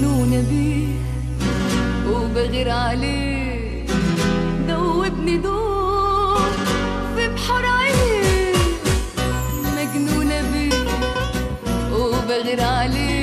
مجنونة بيه وبغير عليه دوبني دور في بحر عينيه مجنونة بيه وبغير عليه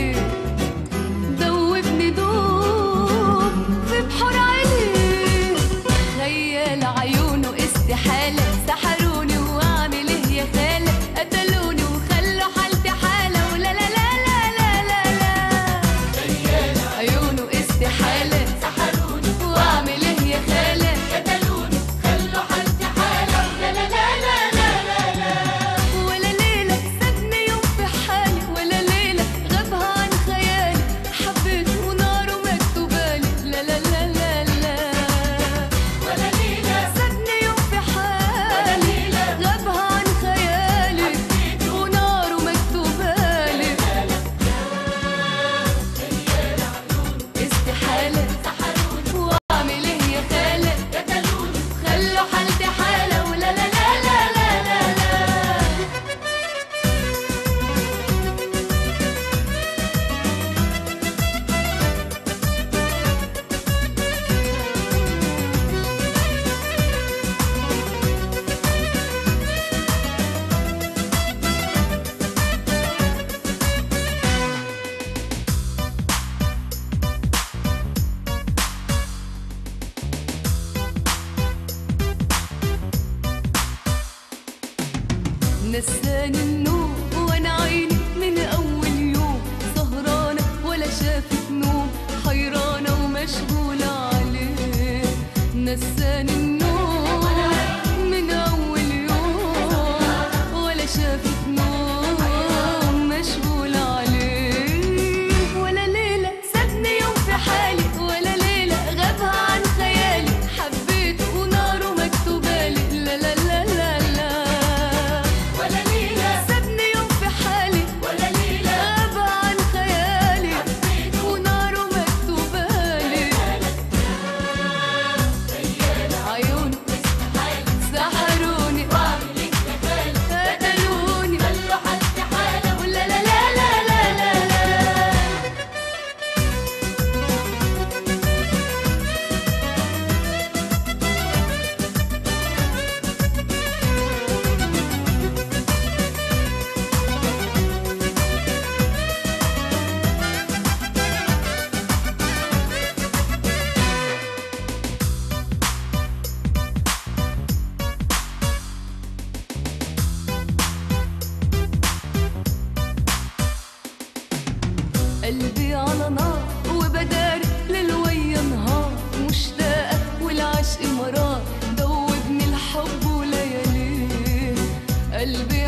نساني النوم وأنا عيني من أول يوم. سهرانة ولا شافت نوم حيرانة ومشغولة عليه. نساني النوم قلبي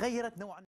غيرت نوعا